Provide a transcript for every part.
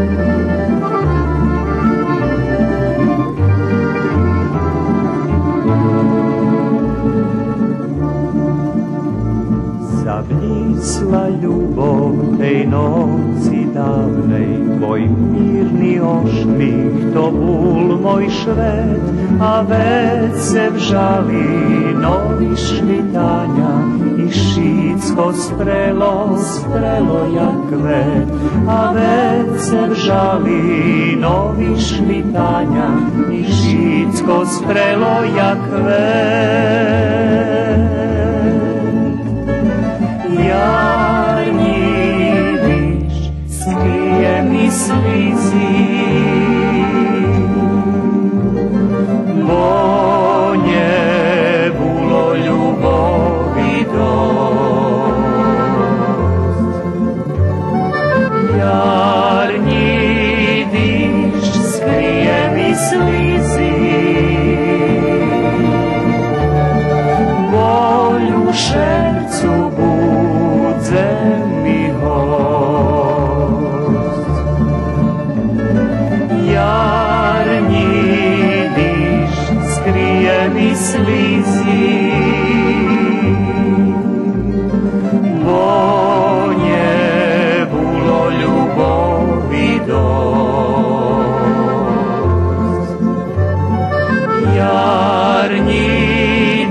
Thank you. zmysla ľubov tej noci dávnej. Tvoj mírny ošmich to bol môj švet a vece vžali novi švitanja i šitsko sprelo, sprelo jak kvet. A vece vžali novi švitanja i šitsko sprelo jak kvet. janjiviš, skrije mi svizi. Bonje bulo ljubovi dost. Janjiviš, skrije mi svizi. Volju še mi slizi Bonje bulo ljubovi dost. Jarnji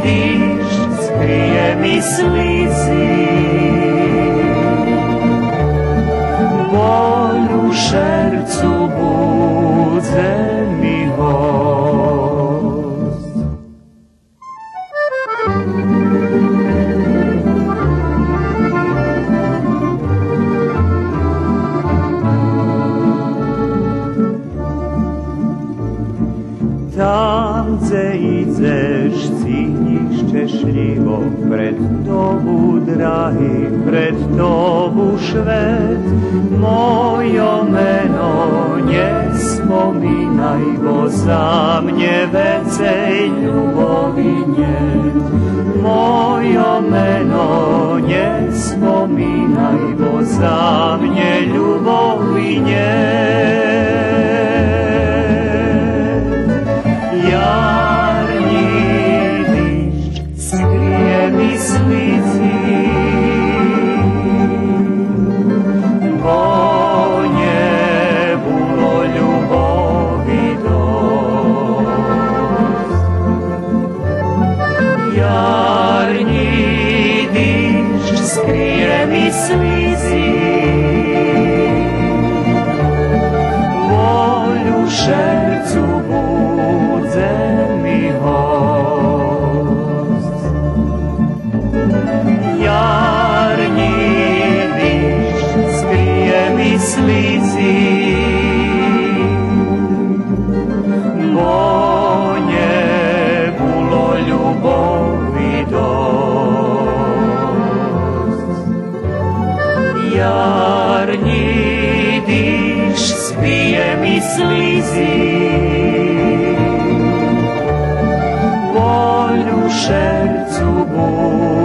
diš skrije mi slizi Bolju šercu budze mi Idzeš cítiš češlivo pred tobu drahý, pred tobu švet. Mojo meno nespomínaj, bo za mne vecej ľubovi nie. Mojo meno nespomínaj, bo za mne ľubovi nie. світі, волю шельцю буде мій pije mi slizi. Bolj v šercu bolj